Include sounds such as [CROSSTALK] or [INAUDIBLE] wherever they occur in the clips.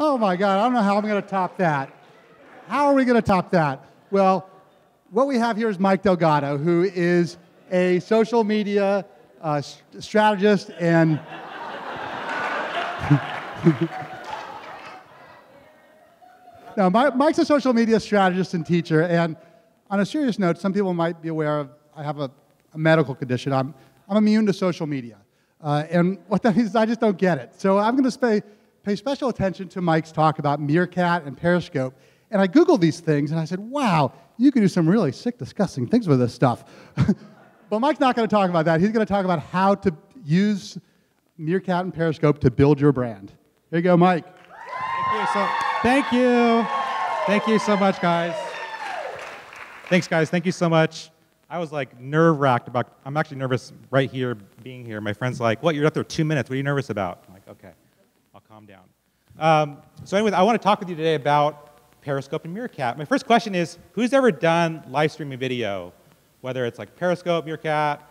Oh my God, I don't know how I'm going to top that. How are we going to top that? Well, what we have here is Mike Delgado, who is a social media uh, strategist and. [LAUGHS] now, Mike's a social media strategist and teacher, and on a serious note, some people might be aware of I have a, a medical condition. I'm, I'm immune to social media. Uh, and what that means is I just don't get it. So I'm going to pay, special attention to Mike's talk about Meerkat and Periscope. And I Googled these things and I said, wow, you can do some really sick, disgusting things with this stuff. [LAUGHS] but Mike's not going to talk about that. He's going to talk about how to use Meerkat and Periscope to build your brand. Here you go, Mike. Thank you so, thank you. Thank you so much, guys. Thanks, guys. Thank you so much. I was like nerve wracked about, I'm actually nervous right here being here. My friend's like, what, you're up there two minutes. What are you nervous about? I'm like, okay, calm down. Um, so, anyway, I want to talk with you today about Periscope and Meerkat. My first question is who's ever done live streaming video? Whether it's like Periscope, Meerkat,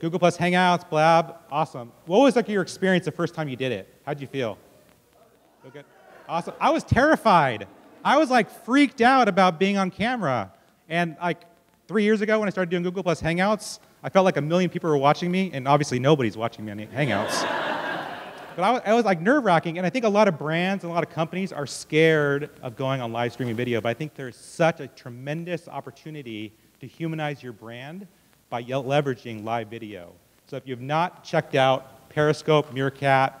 Google Plus Hangouts, Blab, awesome. What was like your experience the first time you did it? How'd you feel? Good? Awesome. I was terrified. I was like freaked out about being on camera. And like Three years ago, when I started doing Google Plus Hangouts, I felt like a million people were watching me, and obviously nobody's watching me on Hangouts. But I was, I was like nerve wracking, and I think a lot of brands and a lot of companies are scared of going on live streaming video, but I think there's such a tremendous opportunity to humanize your brand by leveraging live video. So if you've not checked out Periscope, Meerkat,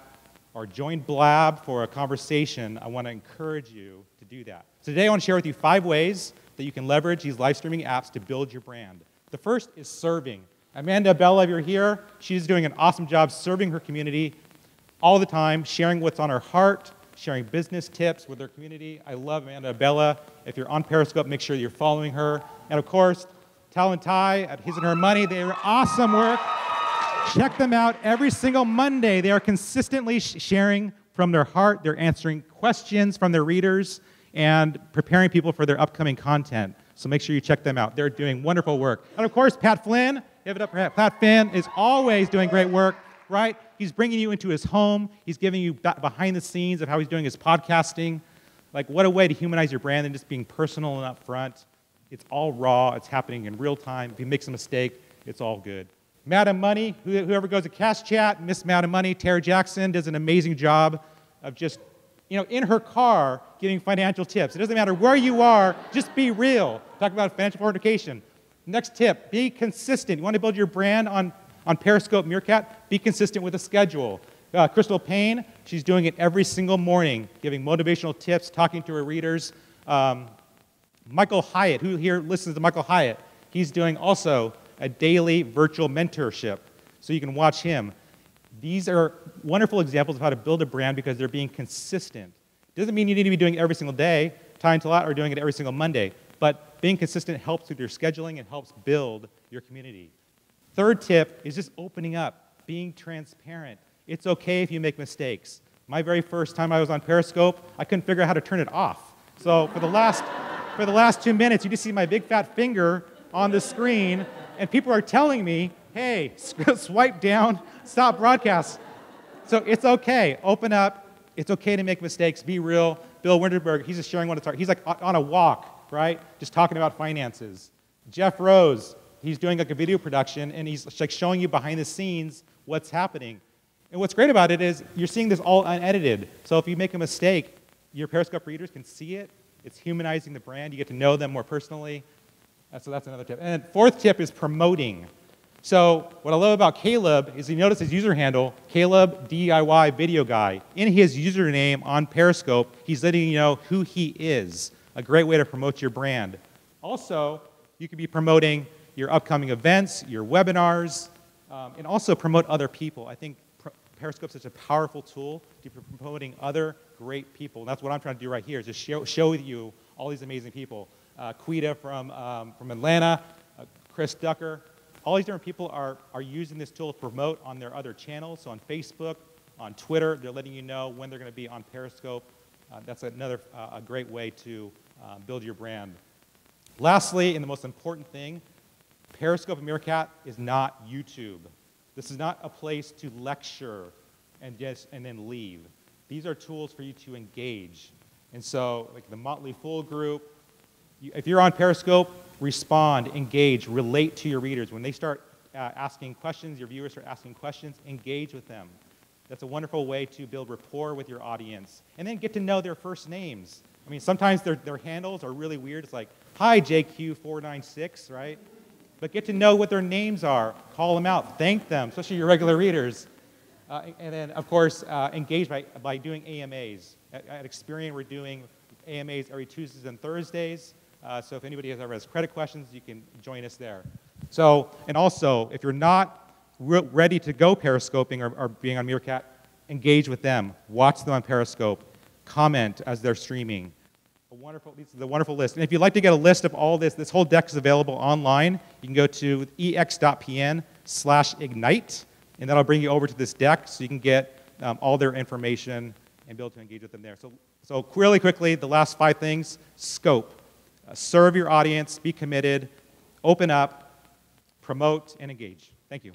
or joined Blab for a conversation, I want to encourage you to do that. So today I want to share with you five ways that you can leverage these live streaming apps to build your brand. The first is serving. Amanda Abella, if you're here, she's doing an awesome job serving her community all the time, sharing what's on her heart, sharing business tips with her community. I love Amanda Abella. If you're on Periscope, make sure you're following her. And of course, Tal and Tai at His and Her Money, they are awesome work. Check them out every single Monday. They are consistently sharing from their heart. They're answering questions from their readers and preparing people for their upcoming content. So make sure you check them out. They're doing wonderful work. And of course, Pat Flynn, give it up for Pat. Pat Flynn is always doing great work, right? He's bringing you into his home. He's giving you behind the scenes of how he's doing his podcasting. Like, what a way to humanize your brand than just being personal and upfront. It's all raw. It's happening in real time. If he makes a mistake, it's all good. Madam Money, whoever goes to Cash Chat, Miss Madam Money, Tara Jackson does an amazing job of just you know, in her car giving financial tips. It doesn't matter where you are, just be real. Talk about financial fortification. Next tip, be consistent. You want to build your brand on, on Periscope Meerkat? Be consistent with a schedule. Uh, Crystal Paine, she's doing it every single morning, giving motivational tips, talking to her readers. Um, Michael Hyatt, who here listens to Michael Hyatt, he's doing also a daily virtual mentorship. So you can watch him. These are wonderful examples of how to build a brand because they're being consistent. Doesn't mean you need to be doing it every single day, Tai and lot, are doing it every single Monday, but being consistent helps with your scheduling and helps build your community. Third tip is just opening up, being transparent. It's okay if you make mistakes. My very first time I was on Periscope, I couldn't figure out how to turn it off. So for the last, for the last two minutes, you just see my big fat finger on the screen, and people are telling me, hey, [LAUGHS] swipe down, stop broadcast. So it's okay. Open up. It's okay to make mistakes. Be real. Bill Winterberg, he's just sharing what it's He's like on a walk, right? Just talking about finances. Jeff Rose, he's doing like a video production and he's like showing you behind the scenes what's happening. And what's great about it is you're seeing this all unedited. So if you make a mistake, your Periscope readers can see it. It's humanizing the brand. You get to know them more personally. Uh, so that's another tip. And fourth tip is promoting. So what I love about Caleb is you notice his user handle, Caleb DIY Video Guy. In his username on Periscope, he's letting you know who he is. A great way to promote your brand. Also, you could be promoting your upcoming events, your webinars, um, and also promote other people. I think Periscope is such a powerful tool to promoting other great people. And that's what I'm trying to do right here, is just show, show you all these amazing people. Uh, Quita from, um, from Atlanta, uh, Chris Ducker, all these different people are, are using this tool to promote on their other channels. So on Facebook, on Twitter, they're letting you know when they're going to be on Periscope. Uh, that's another uh, a great way to uh, build your brand. Lastly, and the most important thing, Periscope and Meerkat is not YouTube. This is not a place to lecture and, just, and then leave. These are tools for you to engage. And so, like the Motley Fool group, you, if you're on Periscope, respond, engage, relate to your readers. When they start uh, asking questions, your viewers start asking questions, engage with them. That's a wonderful way to build rapport with your audience. And then get to know their first names. I mean, sometimes their, their handles are really weird. It's like, hi, JQ496, right? But get to know what their names are. Call them out. Thank them, especially your regular readers. Uh, and then, of course, uh, engage by, by doing AMAs. At, at, Experian, we're doing AMAs every Tuesdays and Thursdays. Uh, so if anybody has ever has credit questions, you can join us there. So, and also, if you're not re ready to go periscoping or, or being on Meerkat, engage with them. Watch them on Periscope. Comment as they're streaming. A wonderful, a wonderful list. And if you'd like to get a list of all this, this whole deck is available online. You can go to ex.pn slash ignite, and that'll bring you over to this deck so you can get um, all their information and be able to engage with them there. So, so really quickly, the last five things, scope. Uh, serve your audience, be committed, open up, promote, and engage. Thank you.